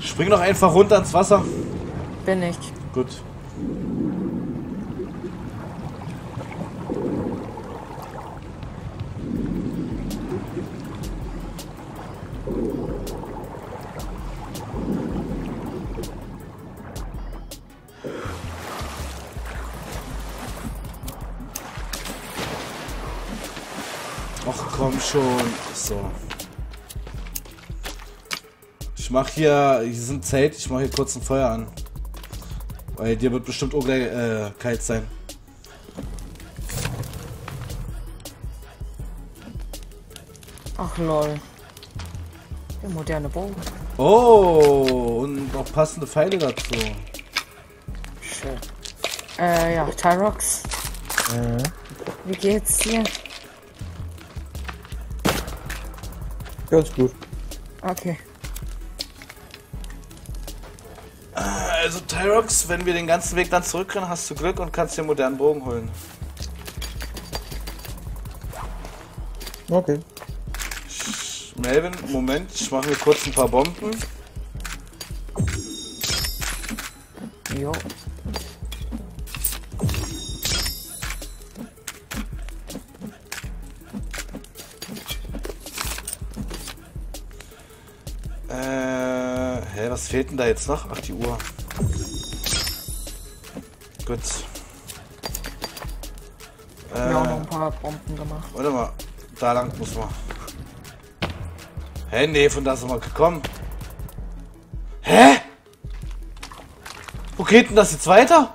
Spring doch einfach runter ins Wasser. Bin ich. Gut. So. Ich mach hier, hier sind Zelt, ich mach hier kurz ein Feuer an. Weil dir wird bestimmt auch gleich äh, kalt sein. Ach lol. Der moderne Bogen. Oh, und noch passende Pfeile dazu. Schön. Äh, ja, Tyrox. Wie geht's dir? Ganz gut. Okay. Also Tyrox, wenn wir den ganzen Weg dann zurückrennen, hast du Glück und kannst dir einen modernen Bogen holen. Okay. Melvin, Moment, ich mache mir kurz ein paar Bomben. Jo. Was fehlt denn da jetzt noch? Ach, die Uhr. Gut. Wir haben auch noch Äh, ein paar Bomben gemacht. warte mal, da lang muss man. Hä, nee, von da sind wir gekommen. Hä? Wo geht denn das jetzt weiter?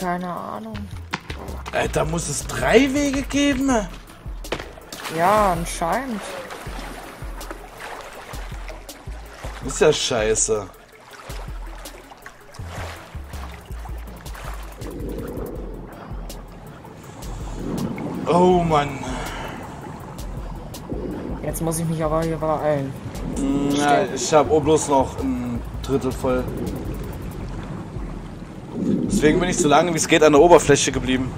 Keine Ahnung. Äh, da muss es drei Wege geben. Ja, anscheinend. Ist ja scheiße. Oh Mann. Jetzt muss ich mich aber hier beeilen. Ja, ich habe bloß noch ein Drittel voll. Deswegen bin ich so lange wie es geht an der Oberfläche geblieben.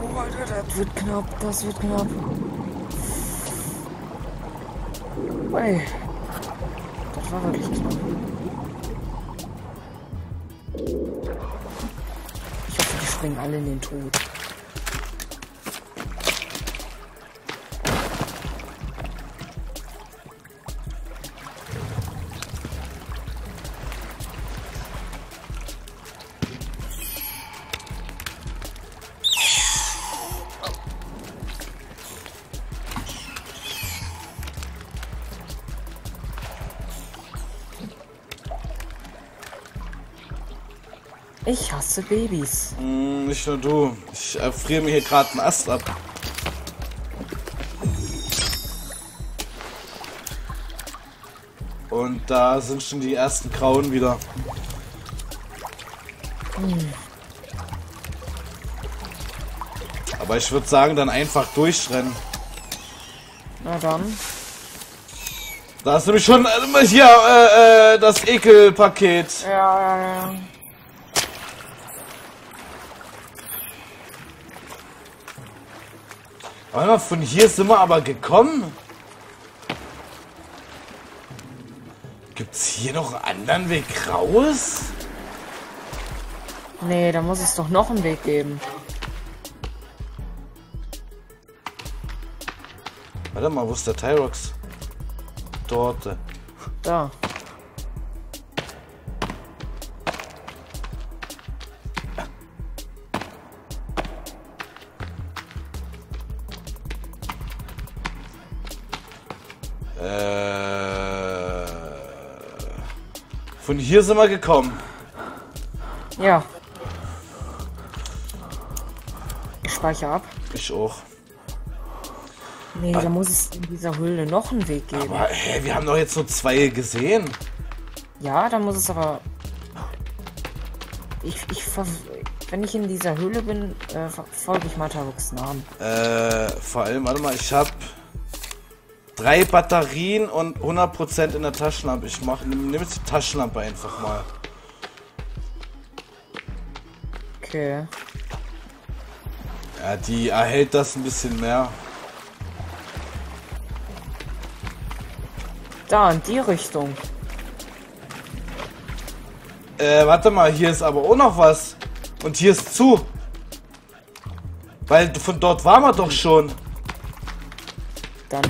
Oh, Alter, das wird knapp, das wird knapp. Ui. Das war wirklich knapp. Ich hoffe, die springen alle in den Tod. Ich hasse Babys. Hm, nicht nur du. Ich äh, friere mir hier gerade einen Ast ab. Und da sind schon die ersten Grauen wieder. Aber ich würde sagen, dann einfach durchrennen. Na dann. Da ist nämlich schon äh, hier äh, äh, das Ekelpaket. Ja, ja, ja. Warte mal, von hier sind wir aber gekommen. Gibt's hier noch einen anderen Weg raus? Nee, da muss es doch noch einen Weg geben. Warte mal, wo ist der Tyrox? Dort. Da. Von hier sind wir gekommen. Ja. Ich speichere ab. Ich auch. Nee, da muss es in dieser Höhle noch einen Weg geben. Aber hä, wir haben doch jetzt nur zwei gesehen. Ja, da muss es aber. Ich, ich wenn ich in dieser Höhle bin, äh, ver- folge ich Mataroks Namen. Äh, vor allem, warte mal, ich habe drei Batterien und 100% in der Taschenlampe. Ich mach, nimm, nimm jetzt die Taschenlampe einfach mal. Okay. Ja, die erhält das ein bisschen mehr. Da, in die Richtung. Äh, warte mal, hier ist aber auch noch was. Und hier ist zu. Weil von dort waren wir doch schon. Dann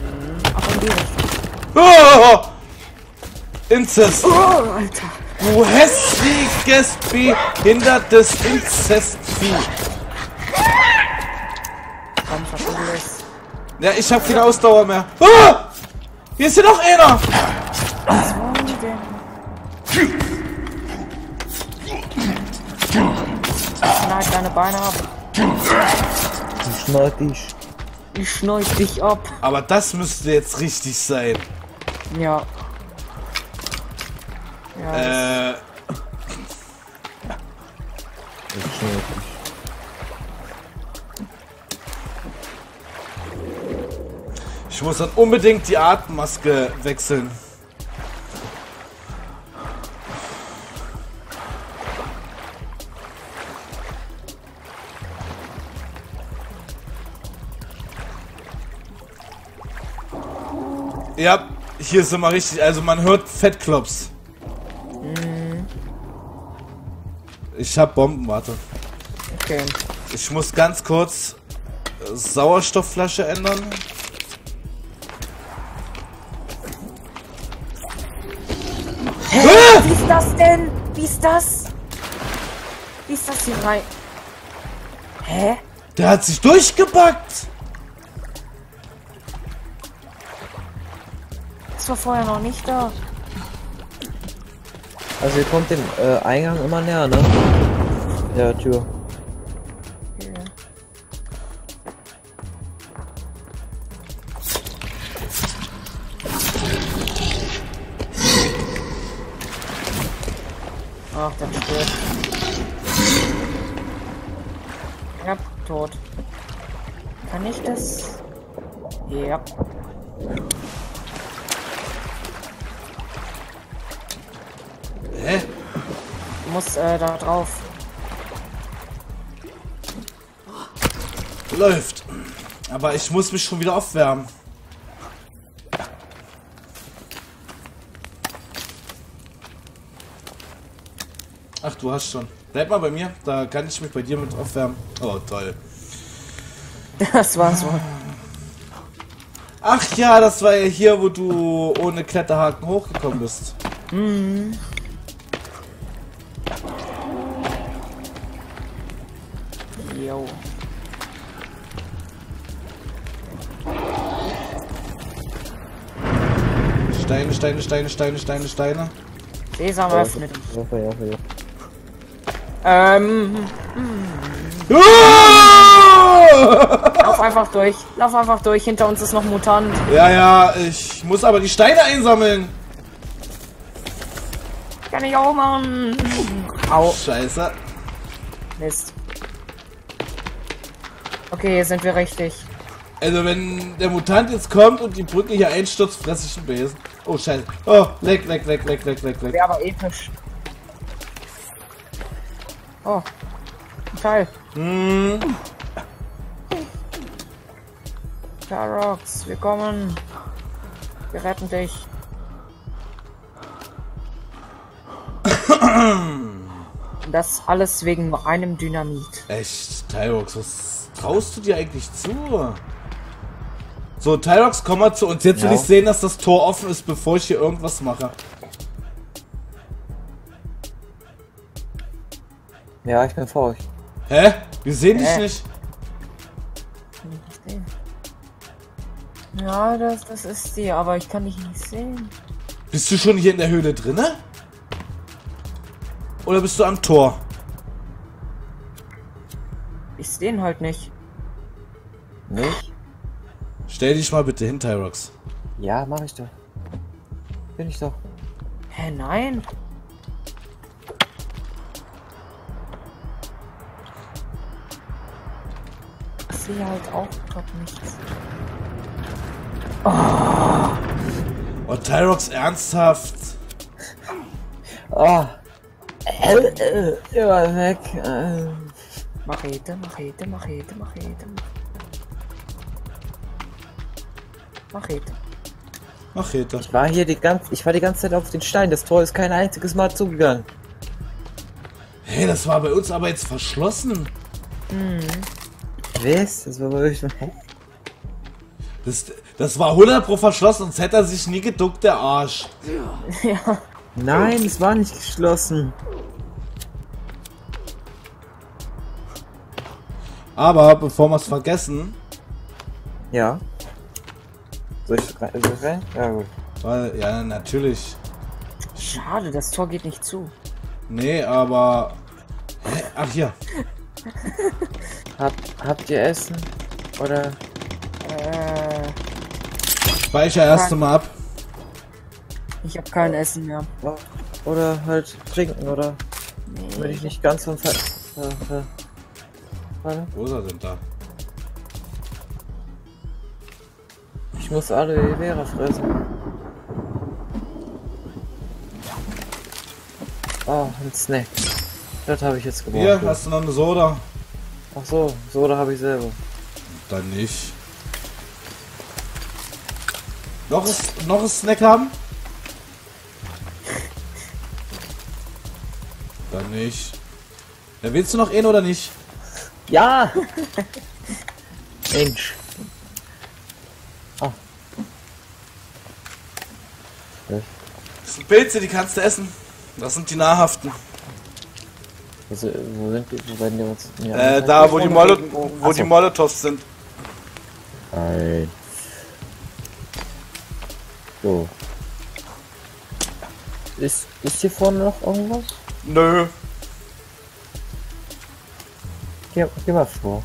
Oh! Inzest. Oh, Alter. Du hässliches, behindertes Inzestvieh. Komm, versuch es. Ja, ich hab keine Ausdauer mehr. Ah! Hier ist hier noch einer. Was wollen die denn? Schneid deine Beine ab. Die schneid ich. Ich schneid dich ab. Aber das müsste jetzt richtig sein. Ja. Ja, Äh, Ich muss dann unbedingt die Atemmaske wechseln. Ja, hier ist immer richtig. Also man hört Fettklops. Ich hab Bomben, warte. okay. Ich muss ganz kurz äh, Sauerstoffflasche ändern. Ah! Wie ist das denn? Wie ist das? Wie ist das hier rein? Hä? Der hat sich durchgebackt. Das war vorher noch nicht da. Also ihr kommt dem äh, Eingang immer näher, ne? Der Tür. Drauf. Läuft. Aber ich muss mich schon wieder aufwärmen. Ach, du hast schon. Bleib mal bei mir, da kann ich mich bei dir mit aufwärmen. Oh, toll. Das war's wohl. Ach ja, das war ja hier, wo du ohne Kletterhaken hochgekommen bist. Jo. Steine, Steine, Steine, Steine, Steine, Steine. Sesam öffnet. Waffe, Waffe, Waffe. Ähm, Ah! lauf einfach durch. Lauf einfach durch. Hinter uns ist noch ein Mutant. Ja, ja, ich muss aber die Steine einsammeln. Kann ich auch machen. Au. Scheiße. Mist. Okay, hier sind wir richtig. Also wenn der Mutant jetzt kommt und die Brücke hier einstürzt, fresse ich einen Besen. Oh scheiße. Oh, leck, leck, leck, leck, leck, leck, leck. Wäre aber episch. Oh. Ein Teil. Hm, Tarox, wir kommen. Wir retten dich. Das alles wegen einem Dynamit. echt, Tyrox, was traust du dir eigentlich zu? So, Tyrox, komm mal zu uns. Jetzt will Ja. ich sehen, dass das Tor offen ist, bevor ich hier irgendwas mache. Ja, ich bin vor euch. Hä? Wir sehen dich Hä? nicht. Kann ich nicht sehen. Ja, das, das ist sie, aber ich kann dich nicht sehen. Bist du schon hier in der Höhle drinne? Oder bist du am Tor? Ich sehe ihn halt nicht. Nicht? Stell dich mal bitte hin, Tyrox. Ja, mach ich doch. Bin ich doch. Hä, nein? Ich sehe halt auch grad nichts. Oh, Tyrox, ernsthaft. Oh. Äh, äh, immer weg. Äh. Machete, Machete, Machete, Machete. Machete. Machete. Ich war hier die ganze, ich war die ganze Zeit auf den Stein. Das Tor ist kein einziges Mal zugegangen. Hey, das war bei uns aber jetzt verschlossen. Was? Das war wirklich. Hä? Das, das war 100 pro verschlossen, sonst hätte er sich nie geduckt, der Arsch. ja. Nein, es war nicht geschlossen. Aber bevor wir es vergessen, Ja. Soll ich rein? Soll ich rein? Ja, gut. weil, ja, natürlich. Schade, das Tor geht nicht zu. Nee, aber. Hä? Ach hier. Hab, habt ihr Essen? Oder? Äh, Speicher erst mal ab. ich habe kein Essen mehr. Oder halt trinken, oder? Damit ich nicht ganz von ver... ver, ver Warte. Wo ist er denn da? Ich muss Aloe Vera fressen. Oh, ein Snack. Das habe ich jetzt gebraucht. Hier, hast du noch eine Soda? Ach so, Soda habe ich selber. Dann nicht. Noch ein, noch ein Snack haben? Dann nicht. Ja, willst du noch einen oder nicht? Ja! Mensch. Sind Pilze, die kannst du essen. Das sind die nahrhaften. Also, wo sind die? Wo werden die uns? Ja, Äh, da, wo die, Molo wo die. Molotovs sind. Nein. So. Ist, ist hier vorne noch irgendwas? Nö, Geh, geh mal vor.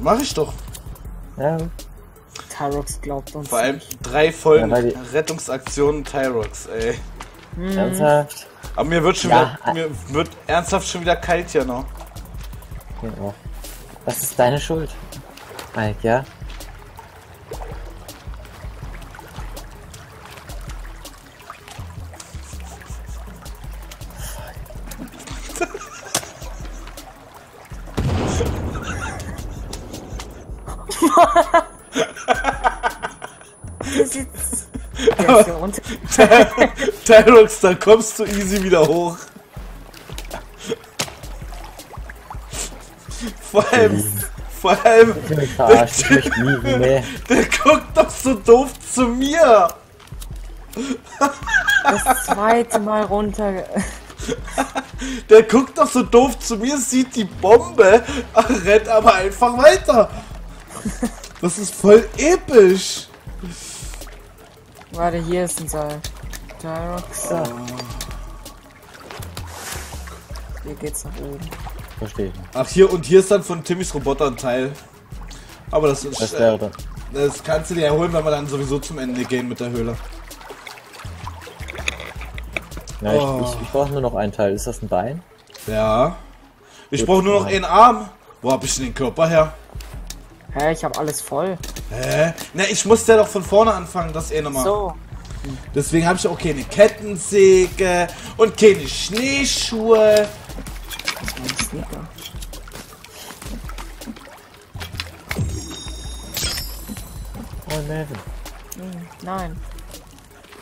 mach ich doch. Ja, Tyrox glaubt uns. Vor allem drei Folgen Ja, Rettungsaktionen Tyrox, ey. Ernsthaft? Aber mir wird schon Ja, wieder, mir wird ernsthaft schon wieder kalt hier noch. Ja. Das ist deine Schuld. Mike, ja? Der ist unter. Tyrox, da kommst du easy wieder hoch. Vor allem, vor allem, nie mehr. der guckt doch so doof zu mir. Das zweite Mal runter. Der guckt doch so doof zu mir, sieht die Bombe, rennt aber einfach weiter. Das ist voll episch. Warte, hier ist ein Seil. Tyrox. So, Hier geht's nach oben. verstehe ich. Ach hier und hier ist dann von Timmys Roboter ein Teil. Aber das ist, Das äh, das kannst du dir erholen, wenn wir dann sowieso zum Ende gehen mit der Höhle. Ja, ich, Oh. ich, ich brauche nur noch einen Teil. Ist das ein Bein? Ja. Ich brauche nur noch einen Arm. Wo hab ich denn den Körper her? Hä, ich habe alles voll. Hä? Na, ich muss ja doch von vorne anfangen, das eh nochmal. So. Deswegen habe ich auch keine Kettensäge und keine Schneeschuhe. Das ist mein Sneaker. Oh, Melvin. Nein.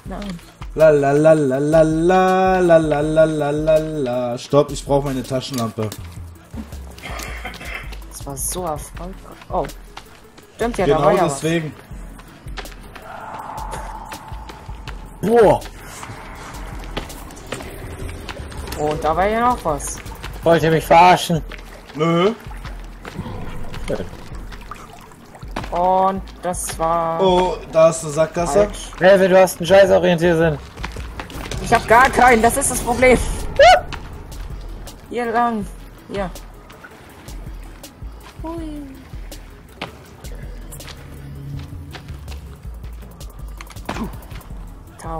Nein. La la la la la la la la la la la la. Stopp, ich brauche meine Taschenlampe. Das war so erfolgreich. Oh. Stimmt ja, da Genau war ja was. Boah! Und da war ja noch was. Wollt ihr mich verarschen? Nö. Und das war Oh, da ist eine Sackgasse. Melvin, du hast einen scheiß Orientiersinn. Ich habe gar keinen, das ist das Problem. Hier lang. Hier.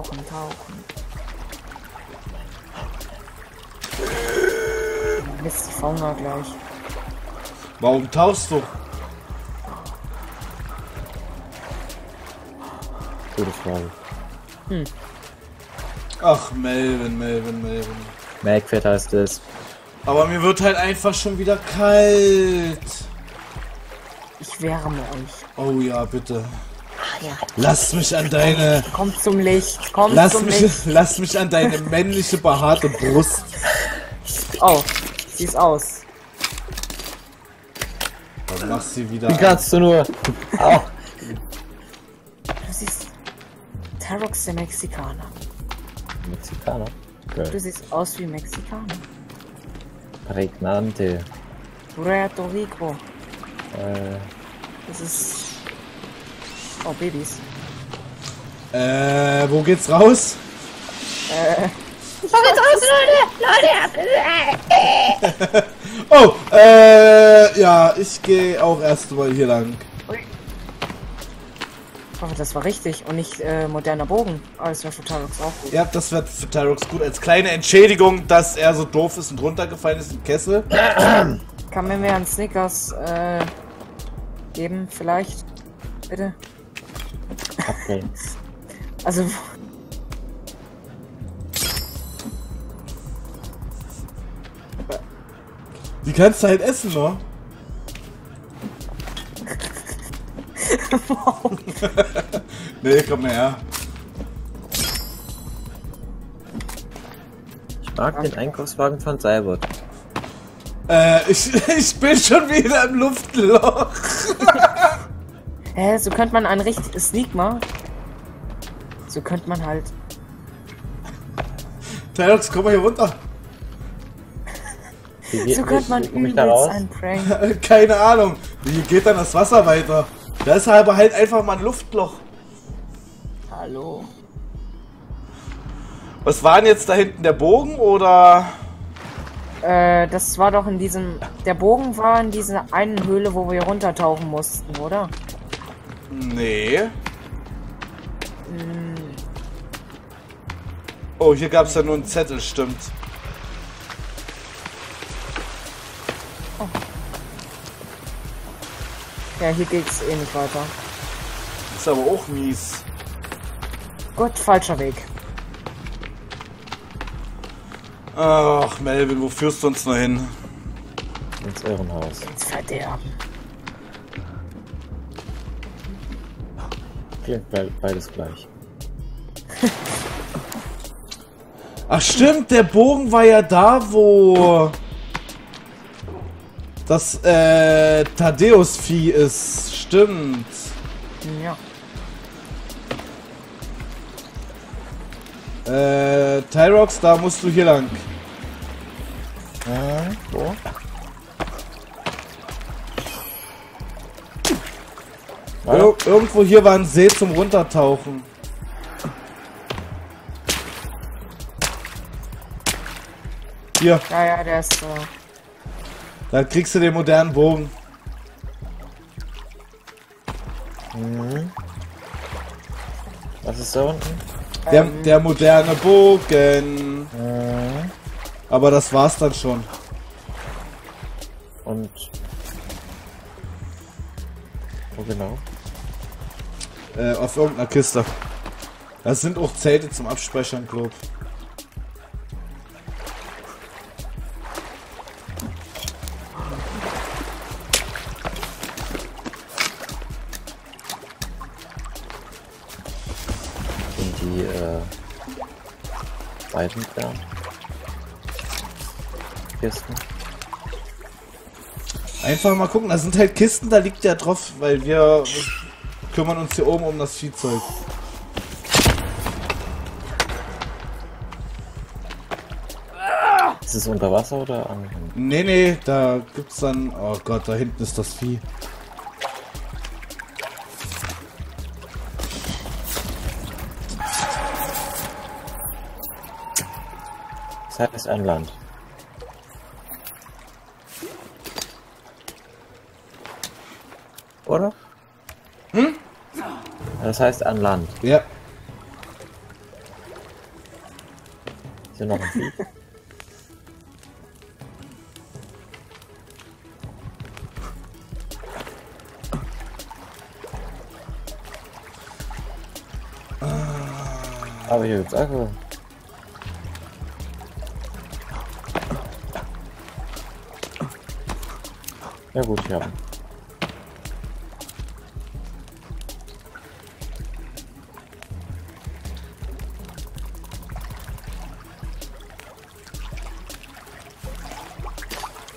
Tauchen, tauchen. Mist, ich Fauna gleich. Warum tauchst du? Gute Frage. Ach, Melvin, Melvin, Melvin. Magfett heißt es. Aber mir wird halt einfach schon wieder kalt. Ich wärme euch. Oh ja, bitte. Lass mich an deine. Kommt zum Licht, kommt Lass zum mich, Licht. lass mich an deine männliche behaarte Brust. Oh, sie ist aus. Dann mach sie wieder. Wie an. kannst du nur? Au. Du siehst. Tarox der Mexikaner. Mexikaner. Du Geil. siehst aus wie Mexikaner. Prägnante. Puerto Rico. Äh, Das ist. Oh, Babys. Äh, wo geht's raus? Oh, äh, ja, ich gehe auch erst mal hier lang. Oh, das war richtig und nicht äh, moderner Bogen. Aber das wäre für Tarox auch gut. Ja, das wird für Tyrox gut. Als kleine Entschädigung, dass er so doof ist und runtergefallen ist im Kessel. Kann mir mehr an Snickers äh, geben, vielleicht? Bitte? Okay. Also, Die kannst du halt essen, ne? nee, komm mal her. Ich mag den Einkaufswagen von Cybot. Äh, ich, ich bin schon wieder im Luftloch. hä, so könnte man ein richtiges Sneakma. So könnte man halt. Tyrox, komm mal hier runter. Wie geht- So könnte man übelst raus? ein Prank. Keine Ahnung. Wie geht dann das Wasser weiter? Aber halt einfach mal ein Luftloch. Hallo. Was war denn jetzt da hinten der Bogen oder? Äh, das war doch in diesem. Der Bogen war in dieser einen Höhle, wo wir runtertauchen mussten, oder? Nee. Oh, hier gab es ja nur einen Zettel, stimmt. Ja, hier geht's eh nicht weiter. Ist aber auch mies. Gott, falscher Weg. Ach, Melvin, wo führst du uns noch hin? Ins Irrenhaus. Ins Verderben. Be beides gleich. Ach stimmt, der Bogen war ja da, wo das äh, Thaddeus-Vieh ist. Stimmt. Ja. Äh, Tyrox, da musst du hier lang. Irgendwo hier war ein See zum Runtertauchen. Hier, Ja, ja, der ist. Äh, da kriegst du den modernen Bogen. Was ist da unten? Der, der moderne Bogen. Aber das war's dann schon. Und. Wo genau? Äh, auf irgendeiner Kiste. Das sind auch Zelte zum Abspeichern, glaub. Sind die, äh. beiden da? Kisten? Einfach mal gucken, da sind halt Kisten, da liegt der drauf, weil wir kümmern uns hier oben um das Viehzeug. Ist es unter Wasser oder an? Nee, nee, da gibt's dann. Oh Gott, da hinten ist das Vieh. Das heißt an Land. Oder? Hm? Das heißt an Land. Ja. hier noch ein Vieh? Aber hier gibt's Akku. Ja gut, ja.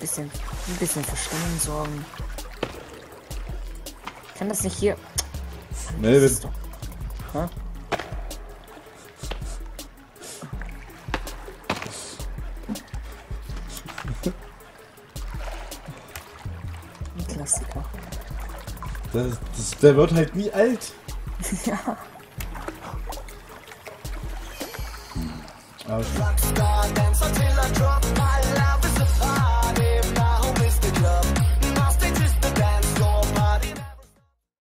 Bisschen, ein bisschen für Stimmen sorgen. Ich kann das nicht hier. Melvin, Das ist doch-? Ein Klassiker. das, das, der wird halt nie alt. ja. Aber